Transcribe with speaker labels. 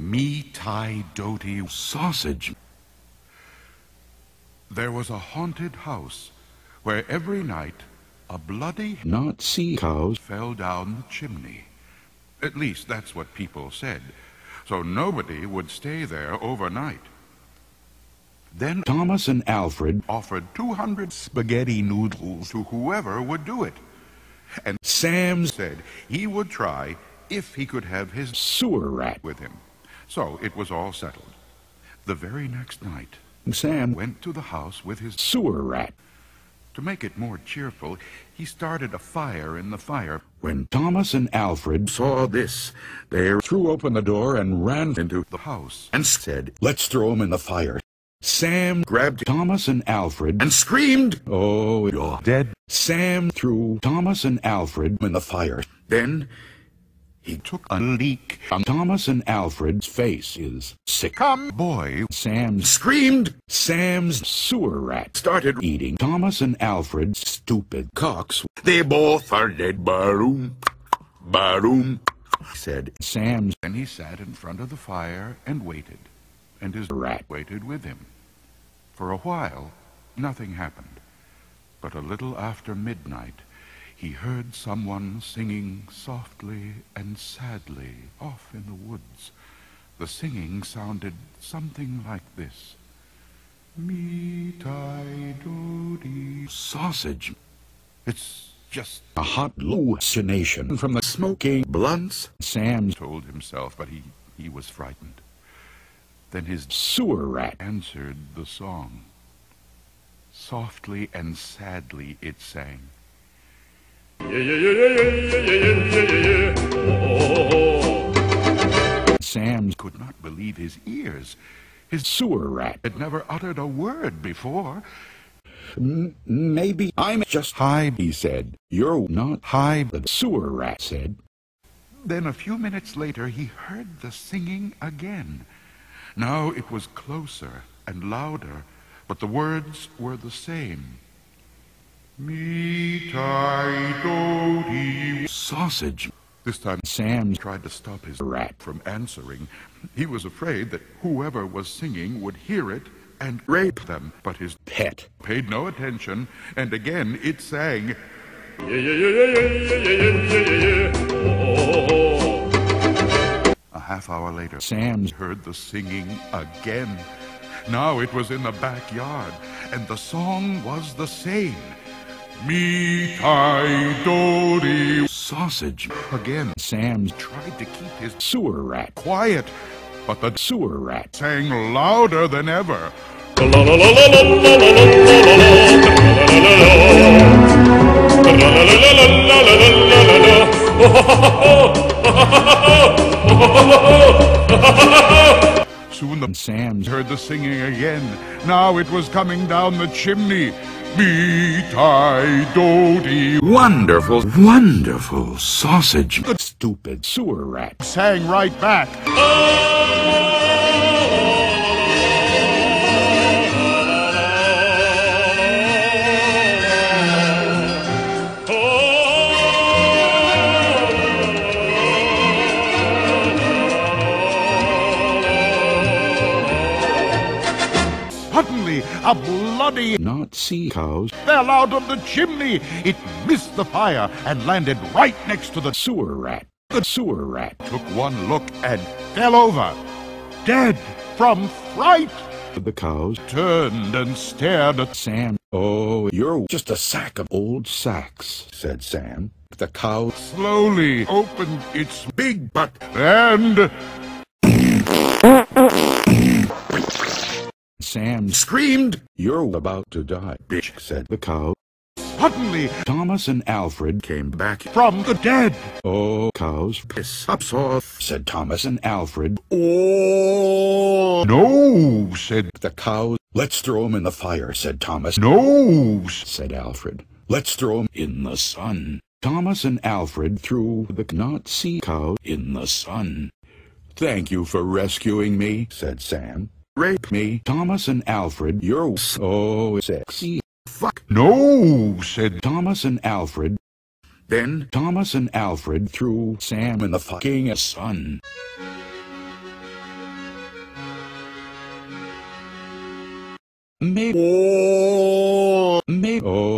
Speaker 1: Me tie doty
Speaker 2: Sausage.
Speaker 1: There was a haunted house where every night a bloody
Speaker 2: Not sea cows.
Speaker 1: fell down the chimney. At least that's what people said. So nobody would stay there overnight. Then
Speaker 2: Thomas and Alfred.
Speaker 1: offered 200 spaghetti noodles to whoever would do it. And
Speaker 2: Sam
Speaker 1: said he would try if he could have his
Speaker 2: sewer rat.
Speaker 1: with him. So it was all settled. The very next night,
Speaker 2: Sam
Speaker 1: went to the house with his
Speaker 2: sewer rat.
Speaker 1: To make it more cheerful, he started a fire in the fire.
Speaker 2: When Thomas and Alfred saw this, they threw open the door and ran into
Speaker 1: The house
Speaker 2: and said, Let's throw him in the fire. Sam grabbed Thomas and Alfred
Speaker 1: and screamed.
Speaker 2: Oh, you're dead. Sam threw Thomas and Alfred in the fire. Then he took a leak on Thomas and Alfred's face is sick.
Speaker 1: Come, boy.
Speaker 2: Sam screamed. Sam's sewer rat started eating Thomas and Alfred's stupid cocks. They both are dead. Baroom, baroom, said Sam.
Speaker 1: And he sat in front of the fire and waited. And his rat waited with him. For a while, nothing happened. But a little after midnight, he heard someone singing softly and sadly off in the woods. The singing sounded something like this.
Speaker 2: Sausage.
Speaker 1: It's just
Speaker 2: A hot hallucination from the smoking blunts. Sam
Speaker 1: told himself, but he, he was frightened. Then his
Speaker 2: sewer rat.
Speaker 1: answered the song. Softly and sadly it sang.
Speaker 2: Sam
Speaker 1: Could not believe his ears.
Speaker 2: his sewer rat.
Speaker 1: Had never uttered a word before.
Speaker 2: M- maybe I'm just high, he said. You're not high, the sewer rat said.
Speaker 1: Then a few minutes later he heard the singing again. Now it was closer and louder, but the words were the same. Me tie do
Speaker 2: Sausage.
Speaker 1: This time
Speaker 2: Sam
Speaker 1: tried to stop his
Speaker 2: rat.
Speaker 1: from answering. He was afraid that whoever was singing would hear it and
Speaker 2: Rape
Speaker 1: them, but his
Speaker 2: pet.
Speaker 1: paid no attention, and again it sang. A half hour later,
Speaker 2: Sam's
Speaker 1: heard the singing again. Now it was in the backyard, and the song was the same. Do
Speaker 2: sausage.
Speaker 1: Again,
Speaker 2: Sam
Speaker 1: tried to keep his
Speaker 2: sewer rat.
Speaker 1: quiet, but the
Speaker 2: Sewer rat.
Speaker 1: sang louder than ever. Soon the
Speaker 2: Sam's
Speaker 1: heard the singing again. Now it was coming down the chimney. Me tie do
Speaker 2: wonderful, wonderful sausage. Stupid sewer rat.
Speaker 1: sang right back. Suddenly, a bloody
Speaker 2: Not sea cows.
Speaker 1: fell out of the chimney. It missed the fire and landed right next to the
Speaker 2: Sewer rat. The sewer rat.
Speaker 1: took one look and fell over, dead from fright.
Speaker 2: The cows.
Speaker 1: Turned and stared at
Speaker 2: Sam. Oh, you're just a sack of old sacks, said Sam. The cow.
Speaker 1: slowly opened its big butt and
Speaker 2: Sam screamed. You're about to die, bitch, said the cow.
Speaker 1: suddenly
Speaker 2: Thomas and Alfred came back.
Speaker 1: from the dead.
Speaker 2: Oh, cows, piss ups off, said Thomas and Alfred.
Speaker 1: Oh no, said
Speaker 2: The cows. Let's throw 'em in the fire, said Thomas.
Speaker 1: no.
Speaker 2: said Alfred. Let's throw 'em in the sun. Thomas and Alfred threw the not sea cow in the sun. Thank you for rescuing me, said Sam. Rape me, Thomas and Alfred, you're so sexy. Fuck.
Speaker 1: No, said
Speaker 2: Thomas and Alfred. Then Thomas and Alfred threw Sam in the fucking sun.
Speaker 1: May. Oh. May. Oh.